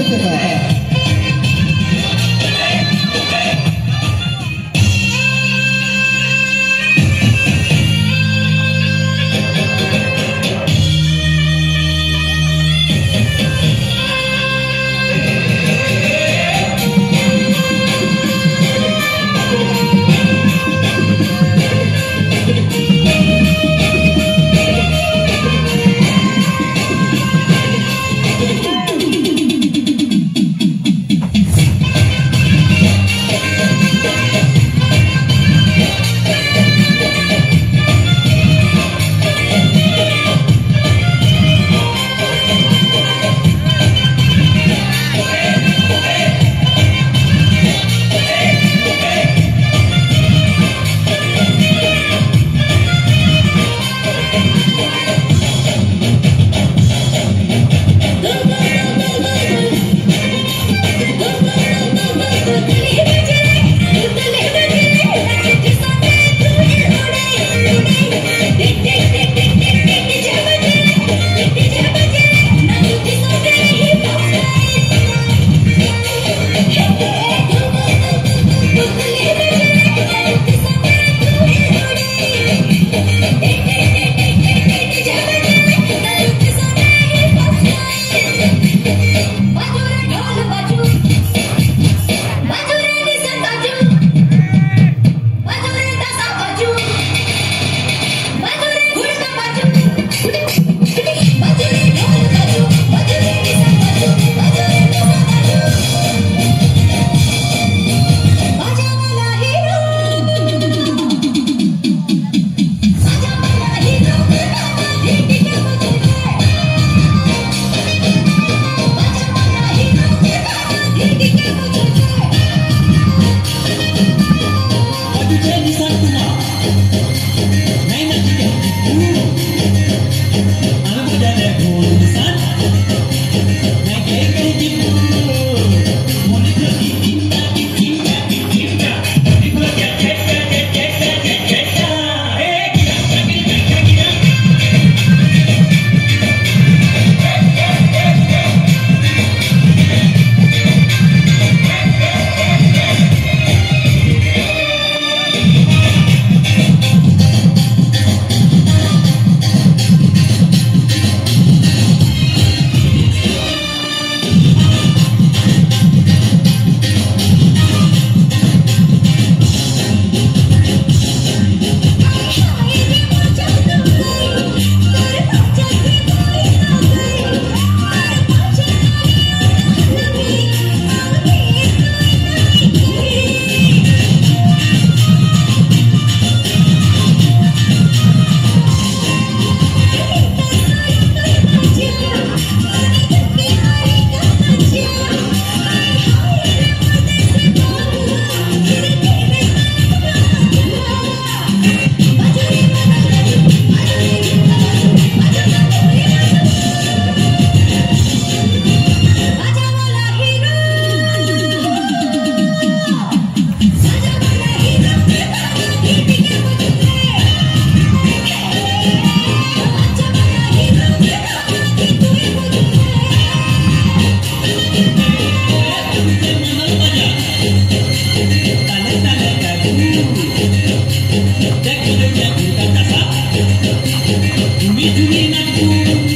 ってた。Take me to the top. Meet me at the